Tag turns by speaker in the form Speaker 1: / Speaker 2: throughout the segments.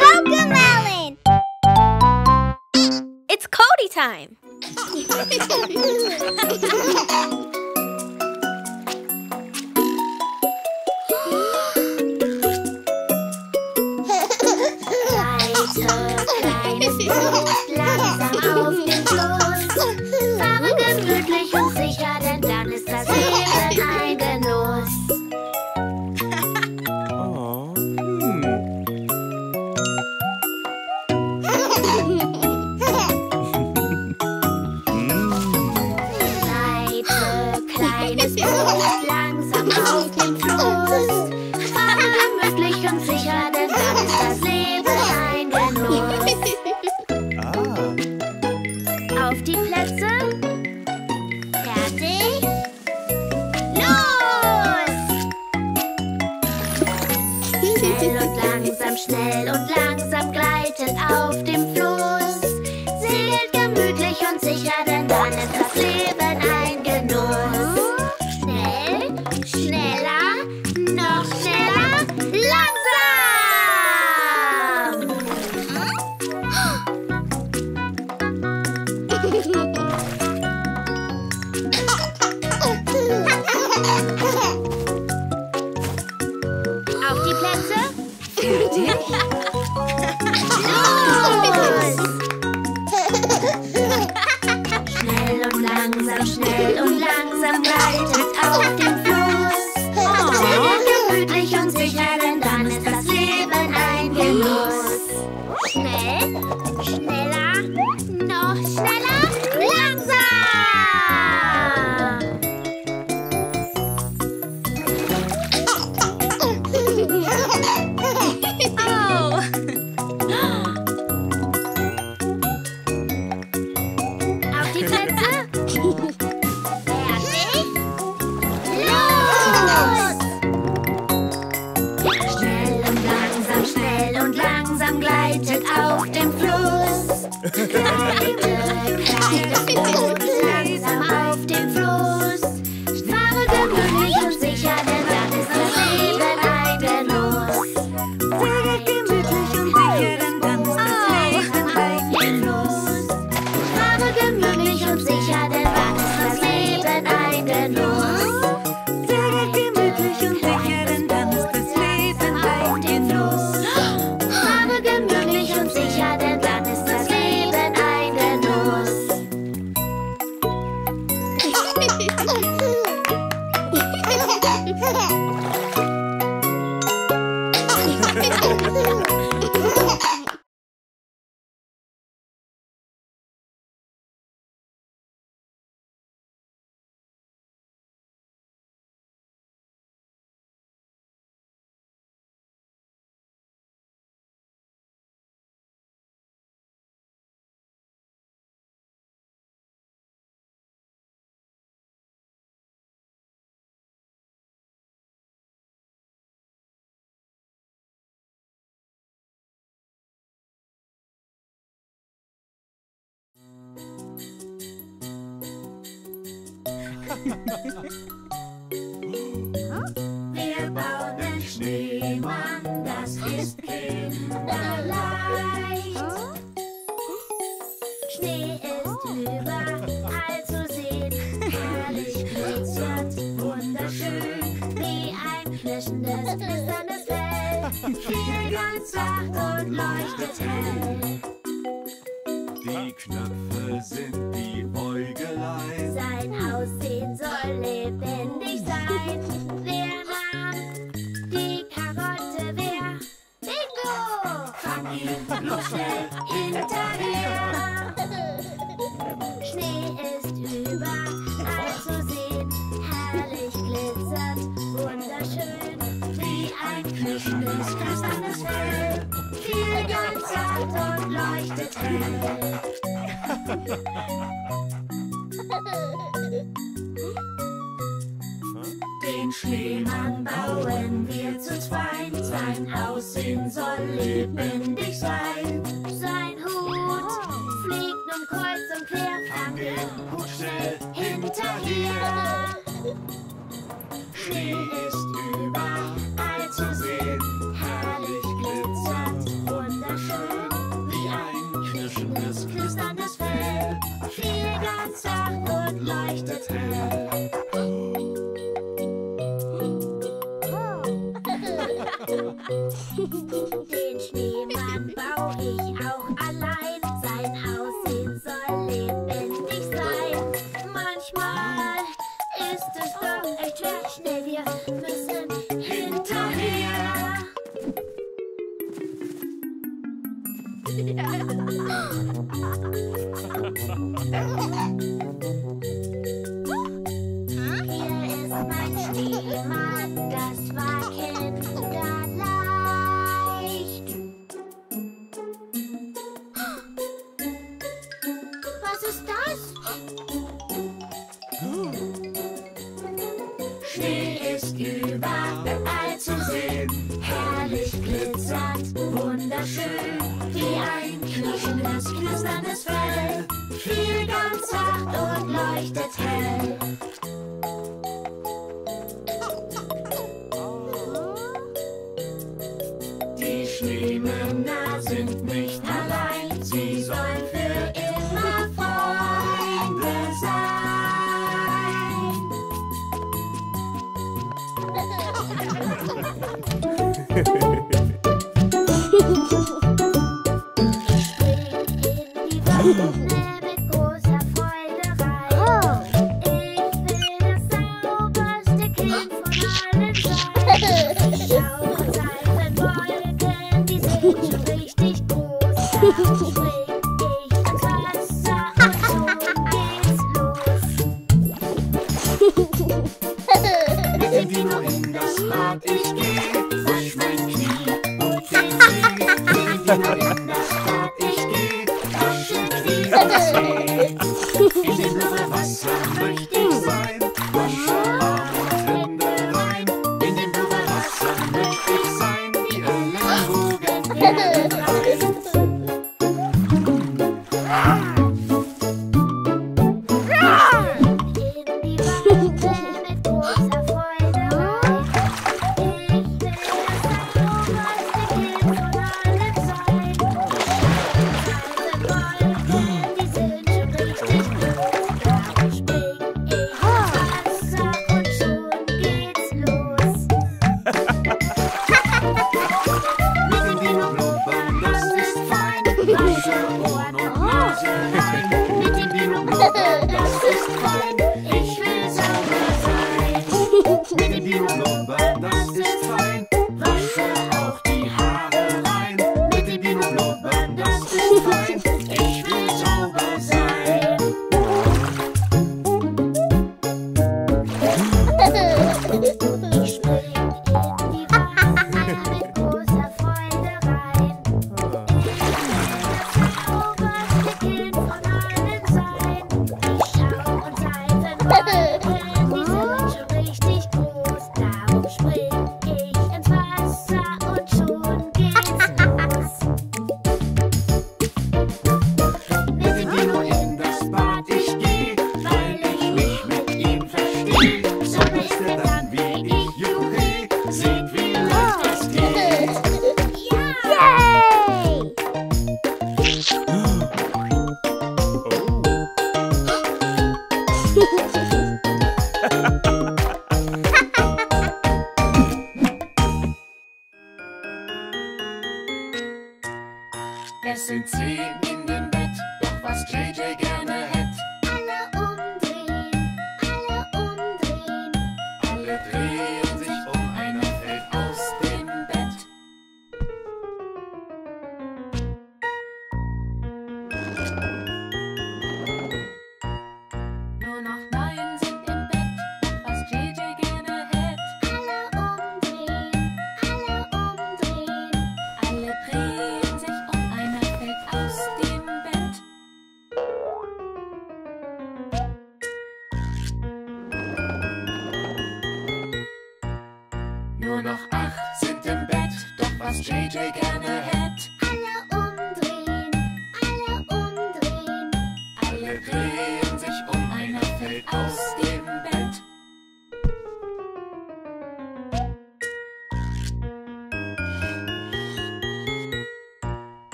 Speaker 1: Cocomelon!
Speaker 2: It's Cody time!
Speaker 3: schnell und lang. ก็拉 Wir bauen den Schneemann, das ist kinderleicht. Schnee ist überall zu sehen, herrlich glitzert, wunderschön, wie ein knirschendes, glitzerndes Fell. Viel ganz wach und leuchtet hell. Den Schneemann bauen wir zu zweit, sein Aussehen soll lebendig sein. Sein Hut fliegt nun kreuz und quer, fang den Hut schnell hinterher. Schnee ist und leuchtet hell.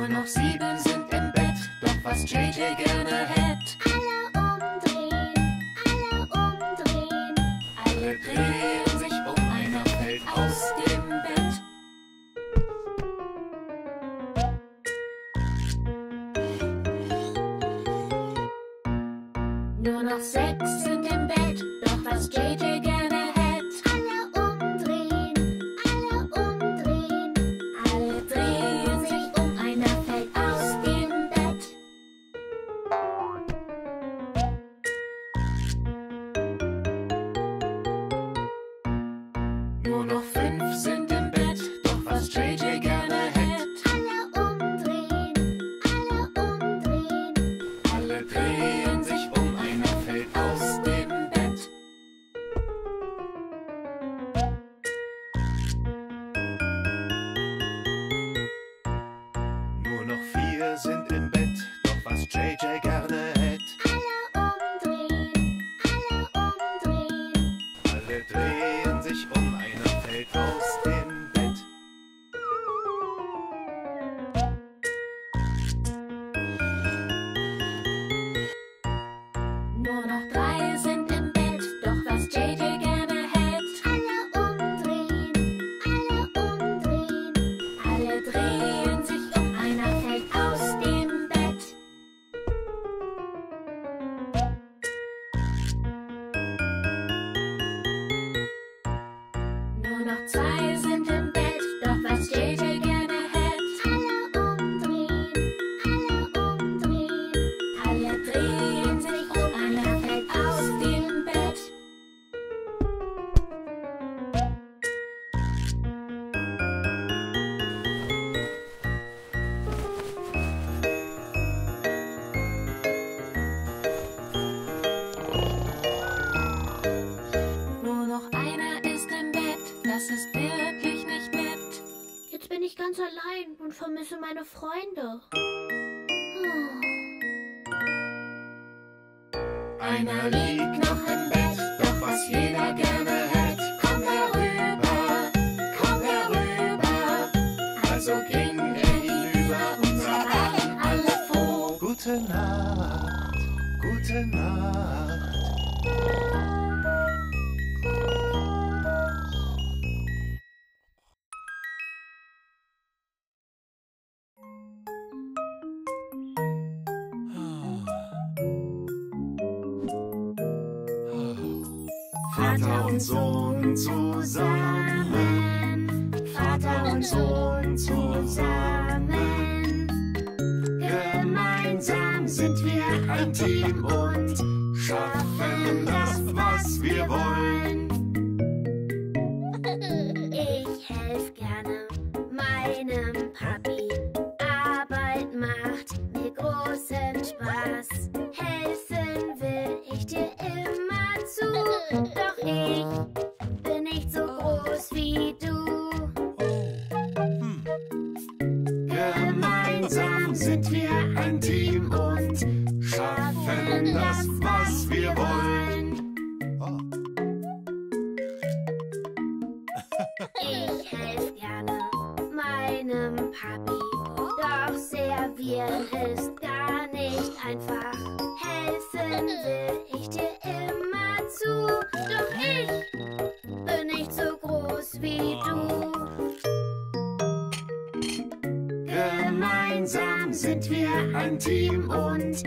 Speaker 1: Nur noch sieben sind im Bett, doch was JJ gerne hätte.
Speaker 3: Alle umdrehen, alle umdrehen.
Speaker 1: Alle drehen sich um, einer fällt aus dem Bett.
Speaker 4: Nur noch
Speaker 1: sechs sind im Bett, doch was JJ gerne
Speaker 3: present vermisse meine Freunde.
Speaker 1: Einer liegt noch im Bett, doch was jeder gerne hätt. Komm herüber, komm herüber. Also ging er hinüber und sah waren alle froh.
Speaker 4: Gute Nacht, gute Nacht. Vater und Sohn zusammen, Vater und Sohn zusammen. Gemeinsam sind wir ein Team und schaffen das, was wir wollen.
Speaker 3: Ich helf gerne meinem Papi. Doch servieren ist gar nicht einfach. Helfen will ich dir immer zu. Doch ich bin nicht so groß wie du.
Speaker 4: Gemeinsam sind wir ein Team und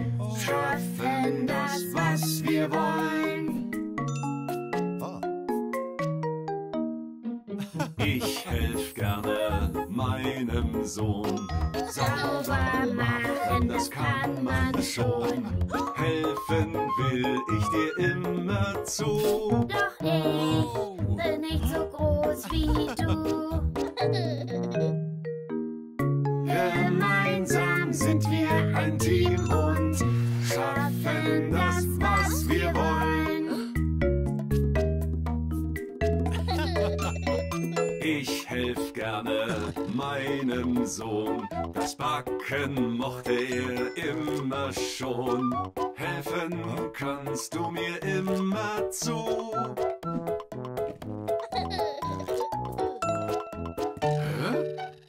Speaker 4: Sohn.
Speaker 3: Sauber machen, das kann man schon.
Speaker 4: Helfen will ich dir immer zu.
Speaker 3: Doch ich bin nicht so groß wie du.
Speaker 4: Gemeinsam sind wir ein Team und schaffen das, was wir meinem Sohn. Das Backen mochte er immer schon. Helfen kannst du mir immer zu.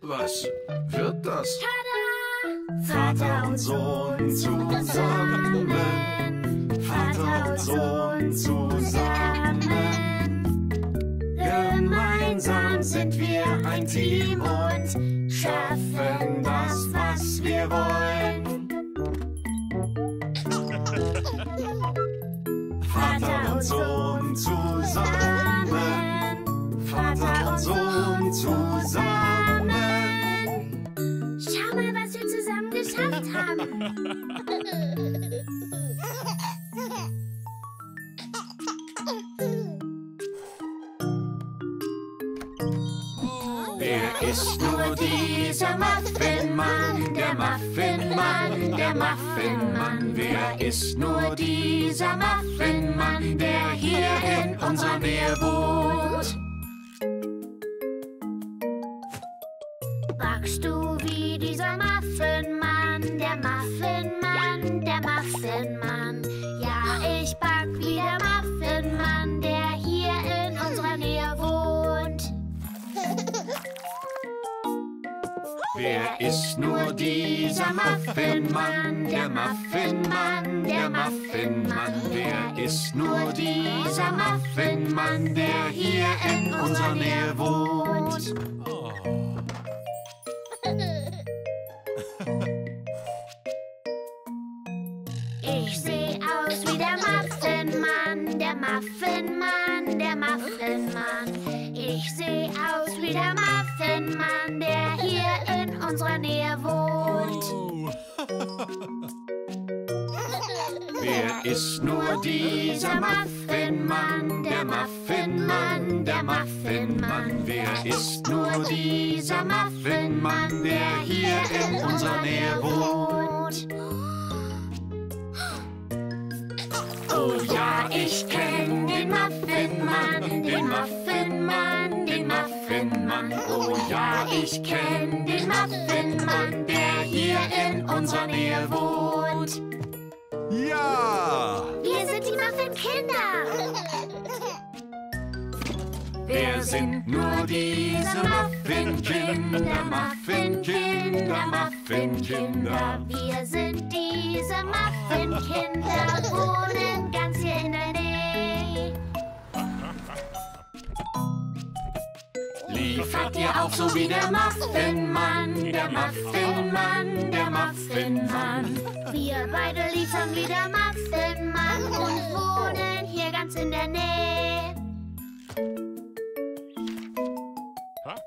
Speaker 4: Was wird das? Vater und Sohn zusammen. Vater und Sohn zusammen. Gemeinsam sind wir ein Team und schaffen das, was wir wollen. und Sohn zusammen. Vater und Sohn zusammen.
Speaker 3: Schau mal, was wir zusammen geschafft haben.
Speaker 4: Muffinmann? Wer ist nur dieser Muffinmann, der hier in unserer Nähe wohnt?
Speaker 3: Dieser Muffinmann, der Muffinmann, der Muffinmann?
Speaker 4: Wer ist nur dieser Muffinmann, der hier in unserer Nähe wohnt?
Speaker 3: Ich seh aus wie der Muffinmann, der Muffinmann, der Muffinmann. Ich seh aus wie der Muffinmann, der hier in unserer Nähe wohnt.
Speaker 4: Wer ist nur dieser Muffinmann, der Muffinmann, der Muffinmann? Wer ist nur dieser Muffinmann, der hier in unserer Nähe wohnt? Oh ja, ich kenn den Muffinmann, den Muffinmann, den Muffinmann. Oh ja, ich kenn den Muffinmann, unserer Nähe wohnt.
Speaker 5: Ja!
Speaker 3: Wir sind die Muffin-Kinder.
Speaker 4: Wer sind nur diese Muffinkinder, Muffinkinder, Muffinkinder?
Speaker 3: Wir sind diese Muffin-Kinder, wohnen ganz
Speaker 4: Liefert ihr auch so wie der Muffinmann, der Muffinmann, der Muffinmann?
Speaker 3: Wir beide liefern wie der Muffinmann und wohnen hier ganz in der Nähe.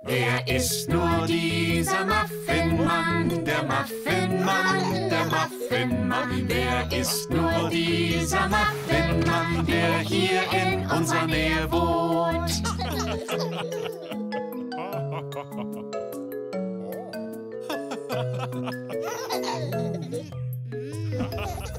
Speaker 4: Wer ist nur dieser Muffinmann, der Muffinmann, der Muffinmann? Wer ist nur dieser Muffinmann, der hier in unserer Nähe wohnt?
Speaker 3: Das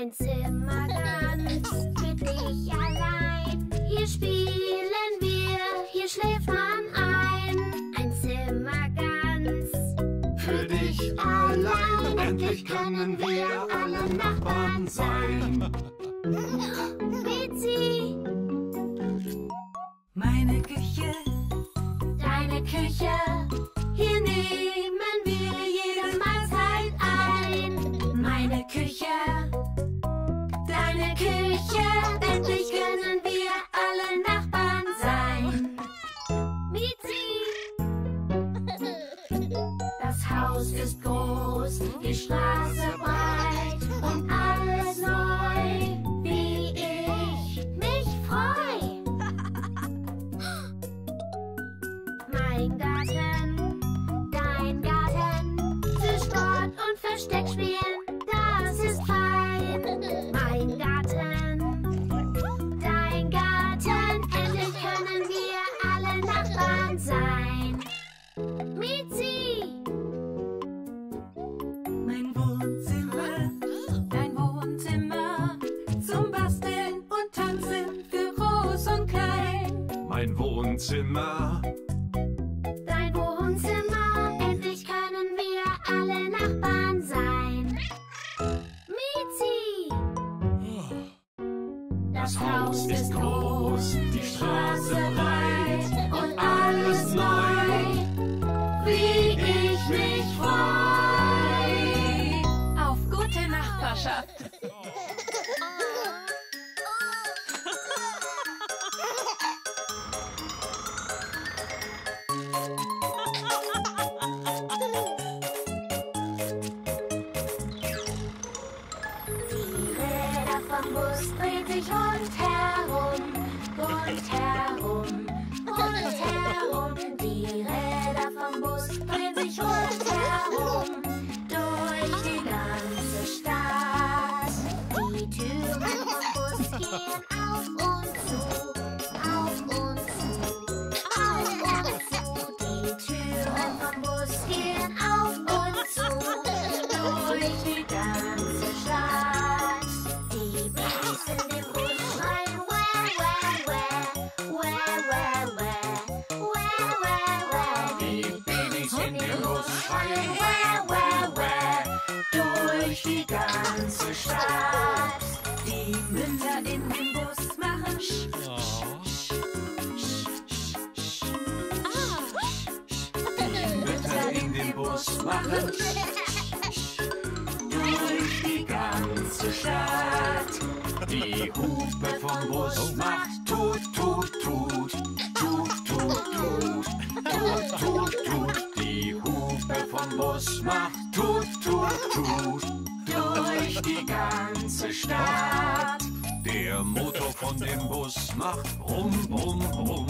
Speaker 3: Ein Zimmer ganz für dich allein. Hier spielen wir, hier schläft man ein. Ein Zimmer ganz
Speaker 4: Für dich allein, endlich können wir alle Nachbarn sein.
Speaker 3: Mizi.
Speaker 6: Meine Küche,
Speaker 3: Deine Küche, hier nehmen wir die Straße breit und alles neu, wie ich mich freu. Mein Garten, dein Garten, für und Versteck 什么？durch die ganze Stadt. Die
Speaker 1: Mütter in dem Bus machen Sch.
Speaker 4: Oh. in den Bus machen.
Speaker 3: Durch
Speaker 4: die ganze Stadt. Die Hupe vom Bus macht tut, tut, tut. Tut, tut, tut. Tut, tut, tut. Die Hupe vom Bus macht tut, tut, tut durch die ganze Stadt. Der Motor von dem Bus macht rum, rum, rum,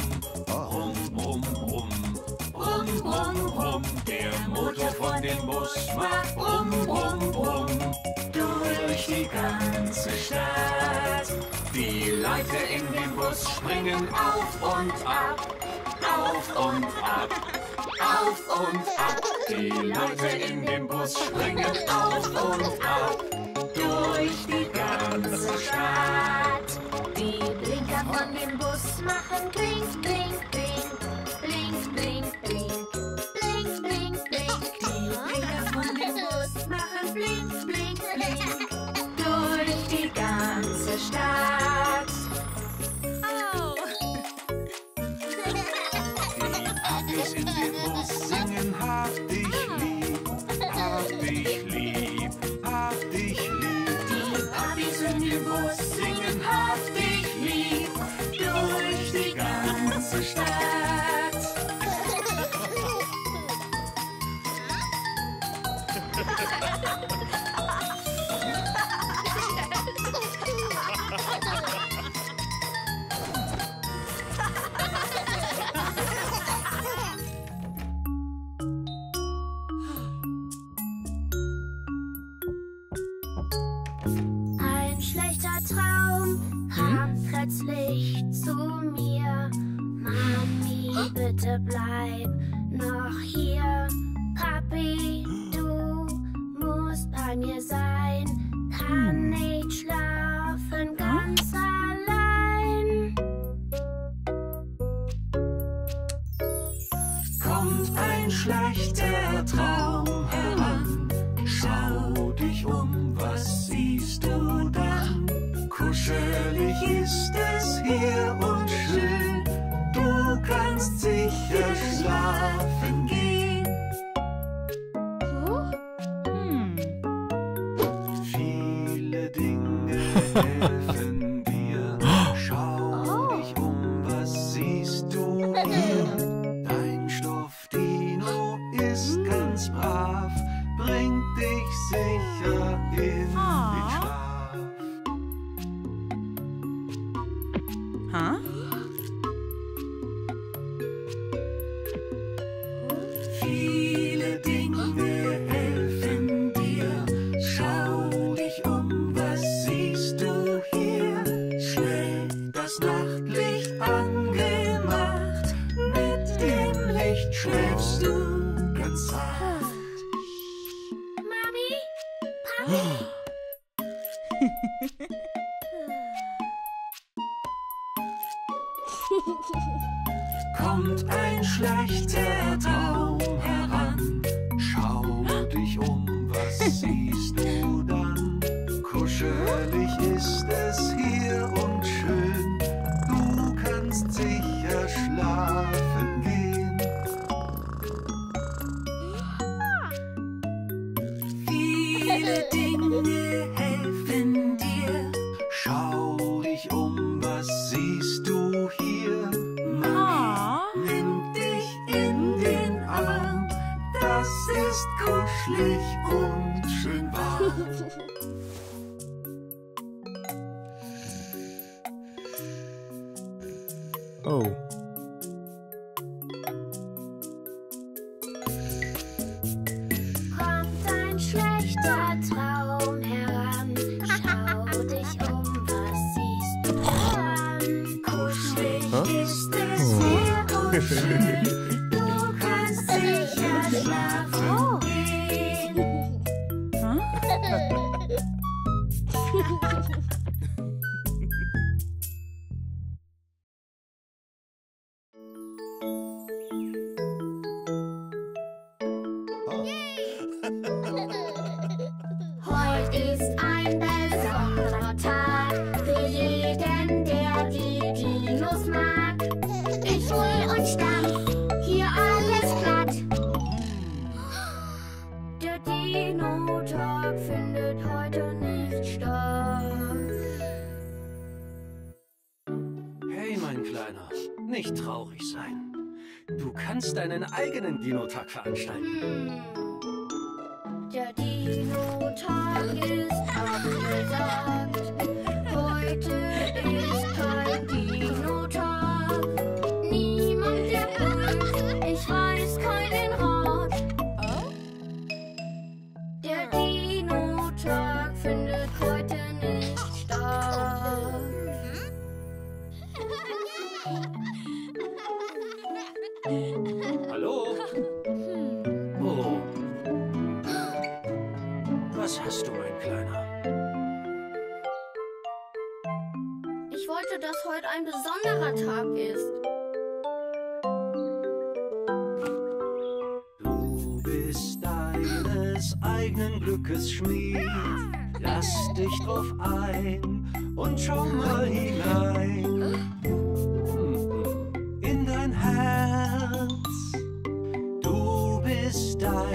Speaker 4: rum, rum, rum. Rum, rum, rum, der Motor von dem Bus macht rum, rum, rum, durch die ganze Stadt. Die Leute in dem Bus springen auf und ab, auf und ab, auf und ab. Die Leute in dem Bus springen auf und ab durch die ganze Stadt.
Speaker 3: Die Blinker von dem Bus machen blink, blink, blink.
Speaker 4: ding time. jefe. Rabenstein.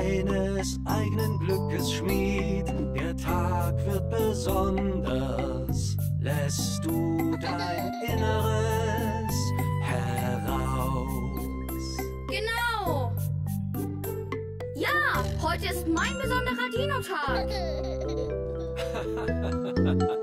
Speaker 4: seines eigenen Glückes Schmied. Der Tag wird besonders, lässt du dein Inneres heraus.
Speaker 3: Genau! Ja, heute ist mein besonderer Dino-Tag.